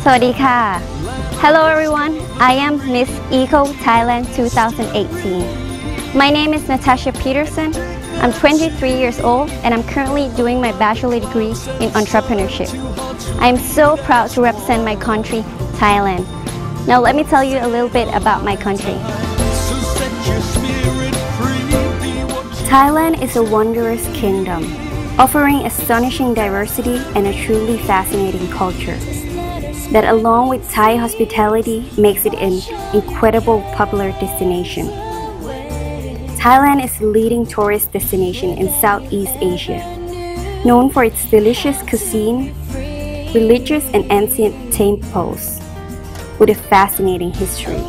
Sawadika. Hello everyone, I am Miss Eco Thailand 2018. My name is Natasha Peterson. I'm 23 years old and I'm currently doing my bachelor degree in entrepreneurship. I am so proud to represent my country, Thailand. Now let me tell you a little bit about my country. Thailand is a wondrous kingdom, offering astonishing diversity and a truly fascinating culture that along with Thai hospitality makes it an incredible popular destination. Thailand is the leading tourist destination in Southeast Asia, known for its delicious cuisine, religious and ancient temples with a fascinating history,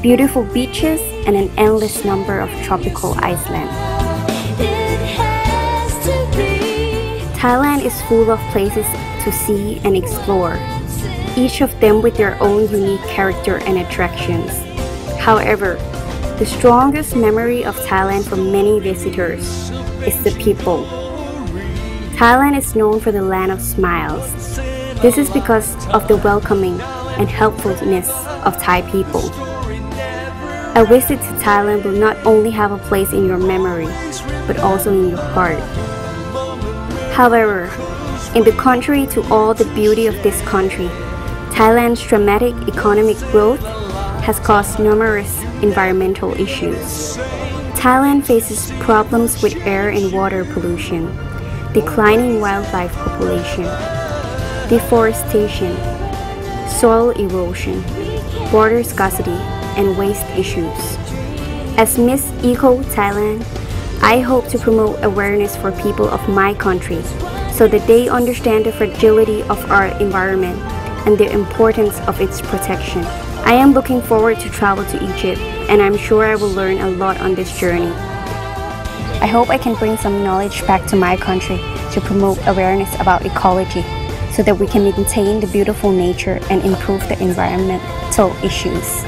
beautiful beaches, and an endless number of tropical islands. Thailand is full of places to see and explore, each of them with their own unique character and attractions. However, the strongest memory of Thailand for many visitors is the people. Thailand is known for the land of smiles. This is because of the welcoming and helpfulness of Thai people. A visit to Thailand will not only have a place in your memory, but also in your heart. However, in the contrary to all the beauty of this country, Thailand's dramatic economic growth has caused numerous environmental issues. Thailand faces problems with air and water pollution, declining wildlife population, deforestation, soil erosion, water scarcity, and waste issues. As Miss Eco Thailand, I hope to promote awareness for people of my country so that they understand the fragility of our environment and the importance of its protection. I am looking forward to travel to Egypt and I'm sure I will learn a lot on this journey. I hope I can bring some knowledge back to my country to promote awareness about ecology so that we can maintain the beautiful nature and improve the environmental issues.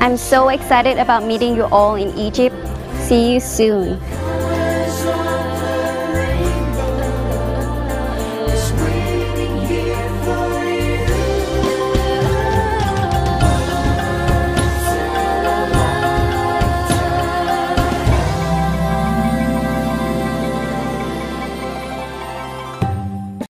I'm so excited about meeting you all in Egypt. See you soon.